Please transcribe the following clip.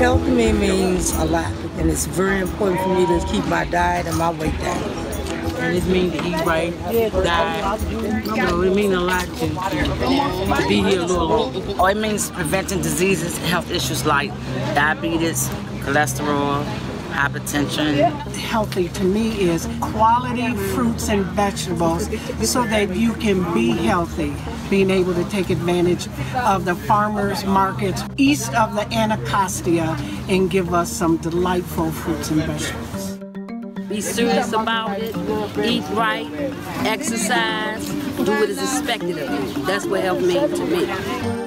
Health to me means a lot, and it's very important for me to keep my diet and my weight down. And it means to eat right, diet. So it means a lot to, to be here a little longer. Oh, it means preventing diseases and health issues like diabetes, cholesterol, hypertension. Healthy to me is quality fruits and vegetables so that you can be healthy. Being able to take advantage of the farmers markets east of the Anacostia and give us some delightful fruits and vegetables. Be serious about it, eat right, exercise, do what is expected of you. That's what health means to me.